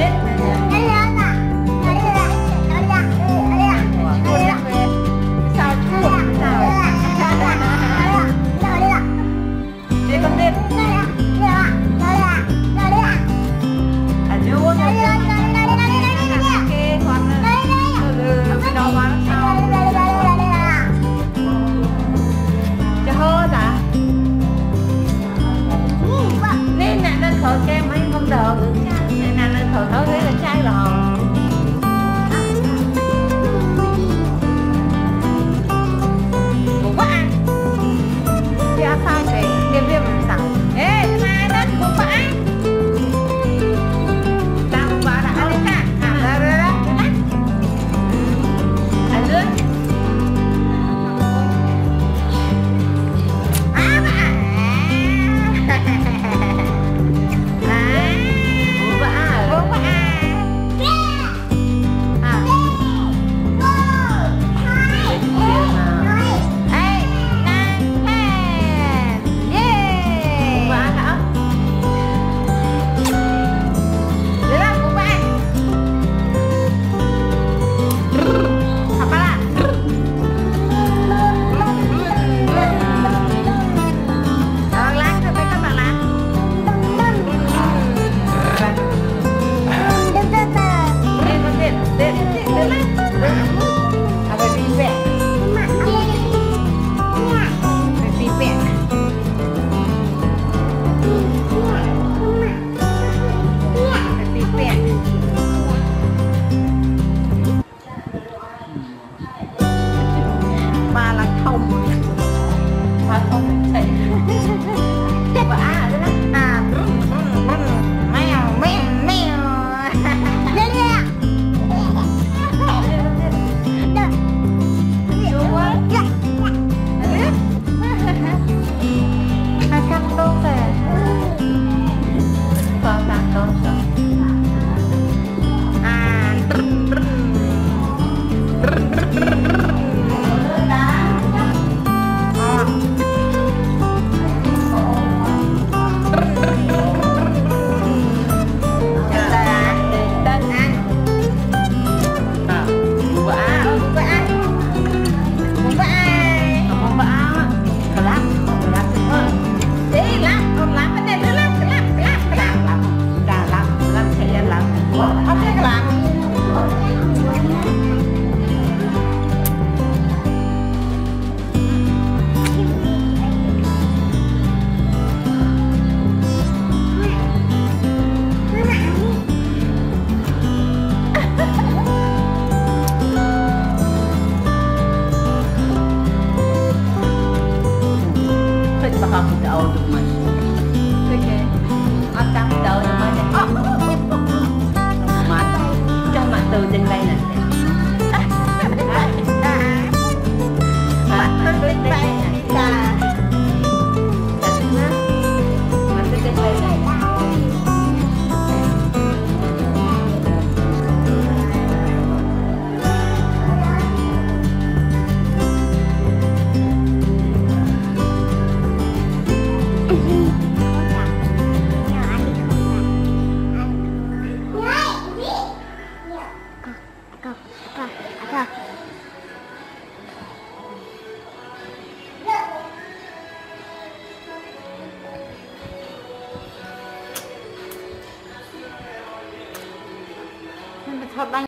셋. Thật van